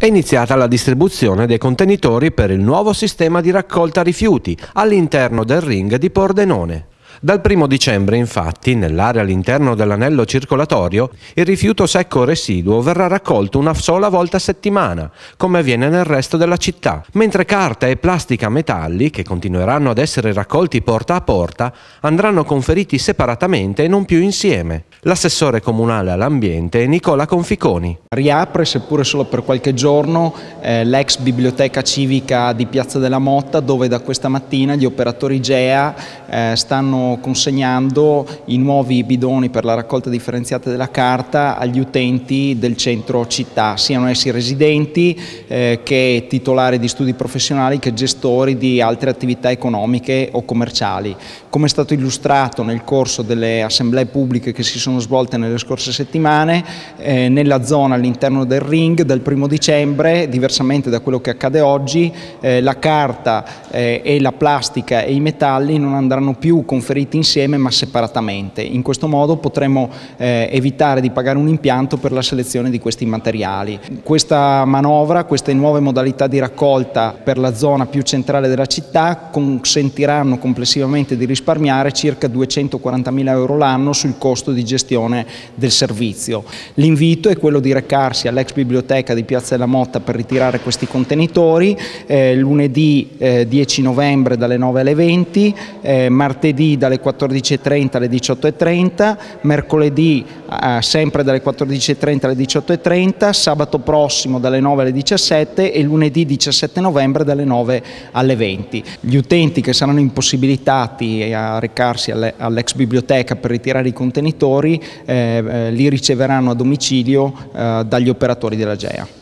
È iniziata la distribuzione dei contenitori per il nuovo sistema di raccolta rifiuti all'interno del ring di Pordenone. Dal primo dicembre, infatti, nell'area all'interno dell'anello circolatorio, il rifiuto secco residuo verrà raccolto una sola volta a settimana, come avviene nel resto della città, mentre carta e plastica metalli, che continueranno ad essere raccolti porta a porta, andranno conferiti separatamente e non più insieme. L'assessore comunale all'ambiente è Nicola Conficoni. Riapre, seppure solo per qualche giorno, eh, l'ex biblioteca civica di Piazza della Motta, dove da questa mattina gli operatori GEA eh, stanno consegnando i nuovi bidoni per la raccolta differenziata della carta agli utenti del centro città, siano essi residenti eh, che titolari di studi professionali che gestori di altre attività economiche o commerciali. Come è stato illustrato nel corso delle assemblee pubbliche che si sono svolte nelle scorse settimane, eh, nella zona all'interno del ring del primo dicembre, diversamente da quello che accade oggi, eh, la carta eh, e la plastica e i metalli non andranno più conferiti trasferiti insieme ma separatamente. In questo modo potremo eh, evitare di pagare un impianto per la selezione di questi materiali. Questa manovra, queste nuove modalità di raccolta per la zona più centrale della città consentiranno complessivamente di risparmiare circa 240 mila euro l'anno sul costo di gestione del servizio. L'invito è quello di recarsi all'ex biblioteca di Piazza della Motta per ritirare questi contenitori eh, lunedì eh, 10 novembre dalle 9 alle 20, eh, martedì dalle dalle 14.30 alle 18.30, mercoledì eh, sempre dalle 14.30 alle 18.30, sabato prossimo dalle 9 alle 17 e lunedì 17 novembre dalle 9 alle 20. Gli utenti che saranno impossibilitati a recarsi all'ex biblioteca per ritirare i contenitori eh, eh, li riceveranno a domicilio eh, dagli operatori della GEA.